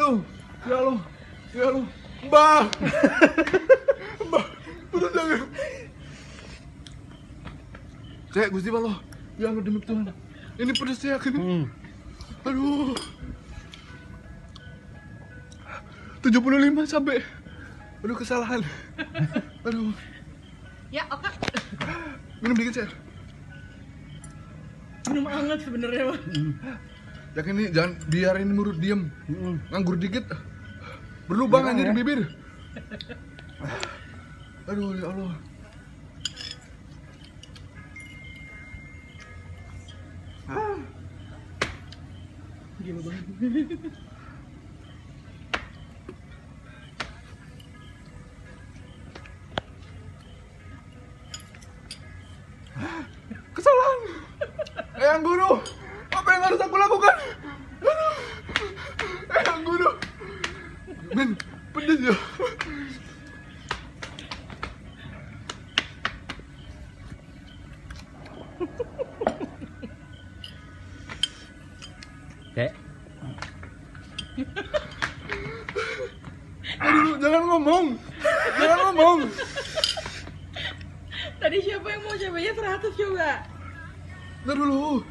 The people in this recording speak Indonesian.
Aduh, ya Allah, ya Allah, Mbak, Mbak, udah jangan. Cek Gusti Allah, ya Allah demi Tuhan, ini pedas saya kan. Hmm. Aduh, 75 sampai, aduh kesalahan. Aduh, Ya, oke. minum dikit saya. Minum hangat sebenarnya, Bang. Yakin ini jangan biarin mulut diem, nganggur dikit. Berlubang aja ya. di bibir. Aduh ya Allah. Gila banget. Kesalahan. Eyang Guru, apa yang harus aku lakukan? Aduh. Eyang Guru. Men, pedes ya. Cek. Aduh, jangan ngomong. Jangan ngomong. Tadi siapa yang mau cabenya 100 coba? Ntar dulu.